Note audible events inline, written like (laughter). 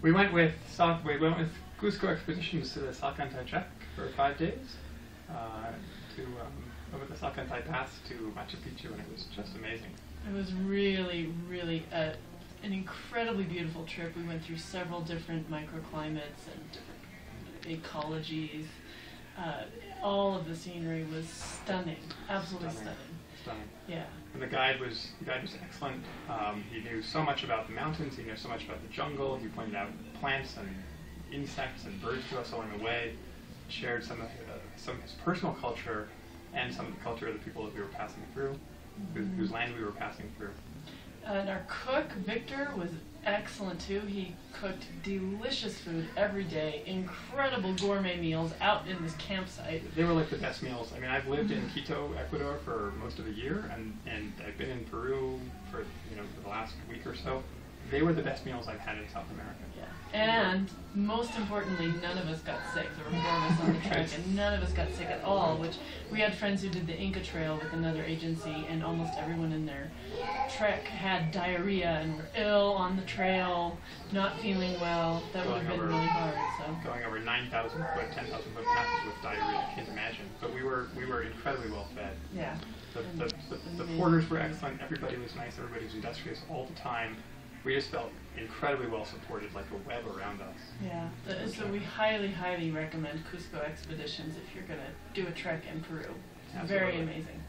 We went with Sal- we went with Cusco expeditions to the Salkantay Trek for five days, uh, to um, over the Salkantay Pass to Machu Picchu, and it was just amazing. It was really, really a, an incredibly beautiful trip. We went through several different microclimates and different ecologies. Uh, all of the scenery was stunning, absolutely Stunning. stunning. Yeah, And the guide was the guide was excellent. Um, he knew so much about the mountains. He knew so much about the jungle. He pointed out plants and insects and birds to us along the way. Shared some of uh, some of his personal culture and some of the culture of the people that we were passing through, whose, whose land we were passing through. Uh, and our cook Victor was excellent too. He cooked delicious food every day, incredible gourmet meals out in this campsite. They were like the best meals. I mean, I've lived in mm-hmm. Quito, Ecuador, for most of a year, and, and I've been in Peru for you know for the last week or so. They were the best meals I've had in South America. Yeah. And most importantly, none of us got sick. There were four of us on the trek, (laughs) and none of us got sick at all. Which we had friends who did the Inca Trail with another agency, and almost everyone in their trek had diarrhea and were ill on the trail, not feeling well. That would have been over- really hard. So. Going over 9,000 foot, 10,000 foot passes with diarrhea, I can't imagine. But we were we were incredibly well fed. Yeah. The, the, the, the porters were excellent. Everybody was nice. Everybody was industrious all the time. We just felt incredibly well supported, like a web around us. Yeah. The- so we highly, highly recommend Cusco expeditions if you're gonna do a trek in Peru. It's very amazing.